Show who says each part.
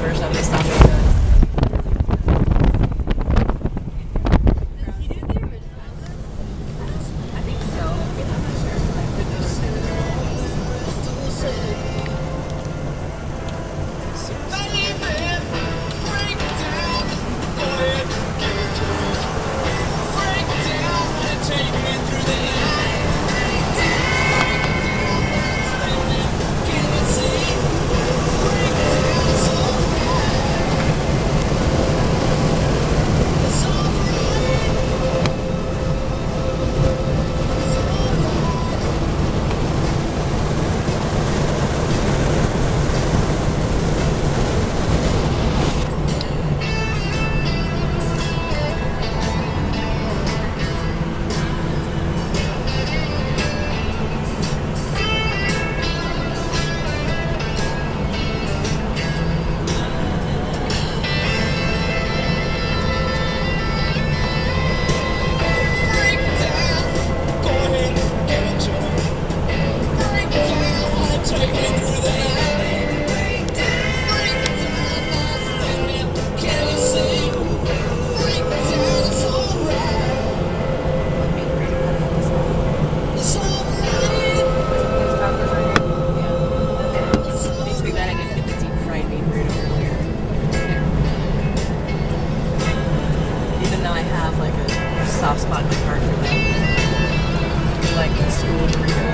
Speaker 1: First so we stopped soft spot in my heart for them. Like the school burritos.